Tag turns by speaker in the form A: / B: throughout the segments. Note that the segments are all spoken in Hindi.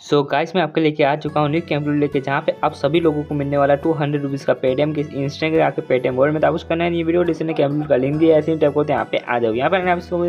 A: सो so गाइस मैं आपके लेके आ चुका हूँ न्यू कैंपलूट लेके, जहाँ पे आप सभी लोगों को मिलने वाला टू हंड्रेड रुपीज़ का पेटीएम के इंस्टेंट के आके पेटीएम तो आप कुछ करना है ये वीडियो डिस्क्रिप्शन कैंपलूट का लिंक दिया ऐसे ही टाइप को यहाँ पे आ जाओगे यहाँ पर आप इसको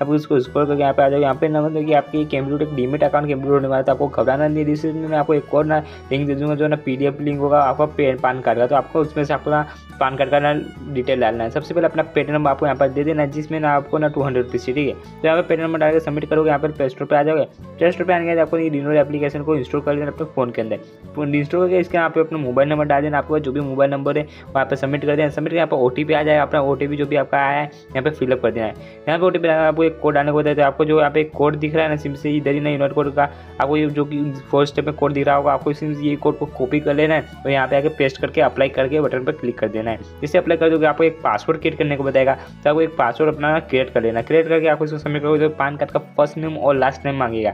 A: आपको इसको स्कोर करके यहाँ पे आ जाओगे यहाँ पे ना मतलब कि आपकी कैंपलूट एक डीमेट अकाउंट कैंपलूट होने वाला तो आपको घबराना नहीं डिस्क्रिप्शन में आपको एक और ना लिंक दे दूँगा, जो ना पीडीएफ लिंक होगा, आपका पान कार्ड का। तो आपको उसमें से अपना पान कार्ड का ना डिटेल डालना है। सबसे पहले अपना पेटीएम नंबर आपको यहाँ पर दे देना है, जिसमें ना आपको ना टू हंड्रेड रुपीज़ ठीक है? तो यहाँ पर पेटीएम नंबर डाल के सबमिट करोगे, यहाँ पर प्ले स्टोर पर आ जाओगे। प्ले स्टोर पर आने के आपको डिनोड एप्लीकेशन को इंस्टॉल कर लेना अपने फ़ोन के अंदर। इंस्टॉल करके इसके यहाँ पे अपना मोबाइल नंबर डाल देना आपको जो भी मोबाइल नंबर है, वहाँ पे सबमिट कर देना। सबमिट कर यहाँ पर ओ आ जाए अपना ओ जो भी आपका आया है, यहाँ पे फिलअप कर देना है। यहाँ पे ओ आपको एक कोड आने को है तो आपको जो यहाँ पे कोड दिख रहा है ना, सिम से इधर ही ना यूनिट कोड का, आपको जो कि फ़र्स्ट स्टेप में कोड दिख रहा होगा, आपको सिम ये कोड को कॉपी कर लेना है और यहाँ पे आके पेस्ट करके अप्लाई करके बटन पर क्लिक कर देना है। जिससे अप्लाई कर दोगे, आपको एक पासवर्ड क्रिएट करने को बताएगा। तो आपको एक पासवर्ड अपना क्रिएट कर लेना। क्रिएट करके आपको इसको सबमिट करोगे तो पैन कार्ड का फ़र्स्ट नेम और लास्ट नेम मांगेगा।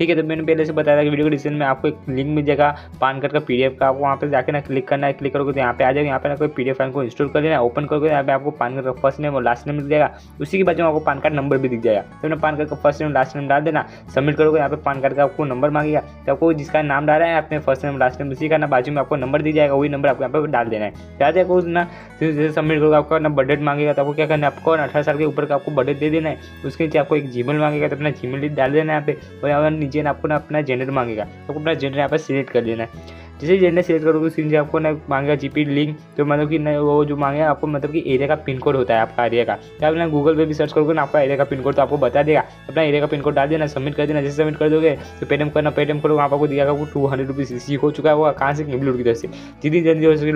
A: ठीक है तो मैंने पहले से बताया था कि वीडियो के डिस्क्रिप्शन में आपको एक लिंक मिल जाएगा पान कार्ड का पीडीएफ का आपको वहाँ पे जाकर ना क्लिक करना है क्लिक करोगे तो यहाँ पे आ जाएगा, यहाँ पे ना कोई पीडीएफ फ़ाइल को इंस्टॉल कर लेना ओपन करोगे यहाँ पे आपको पान कार्ड का फ़र्स्ट नेम और लास्ट नेम मिल जाएगा। उसी के बाद आपको पान कार्ड नंबर भी दिख जाएगा। तो पान कार्ड का फ़र्स्ट नेम लास्ट नेम डाल देना सबमिट करोगे, यहाँ पे पान कार्ड का आपको नंबर मांगेगा। तो आपको जिसका नाम डाला है अपने फ़र्स्ट नेम लास्ट नेम उसी का ना बाजू में आपको नंबर दी जाएगा, वही नंबर आपको यहाँ पे डाल देना है। जाएगा उस ना, जैसे सबमिट करोगे, आपका ना बजट मांगेगा तो आपको क्या करना है, आपको अठारह साल के ऊपर का आपको बजट दे देना है। उसके नीचे आपको एक जीमेल मांगेगा तो अपना जीमेल डाल देना है यहाँ पे। और यहाँ नीचे आपको ना अपना जेंडर मांगेगा तो अपना जेंडर यहाँ पर सिलेक्ट कर लेना है। जैसे जेंडर सिलेक्ट करोगे उसी नीचे आपको ना मांगेगा जीपी लिंक तो मतलब कि ना वो जो मांगेगा, आपको मतलब कि एरिया का पिन कोड होता है आपका एरिया का। तो आप ना गूगल पे भी सर्च करोगे ना आपका एरिया का पिन कोड तो आपको बता देगा। अपना एरिया का पिन कोड डाल देना सबमिट कर देना। जैसे सबमिट कर दोगे तो पेटीएम करना पेटीएम करो वहाँ पर दिखागा टू हंड्रेड रुपीज़ हो चुका है, वो कहाँ से लूट की तरफ़ से। जितनी जल्दी हो सके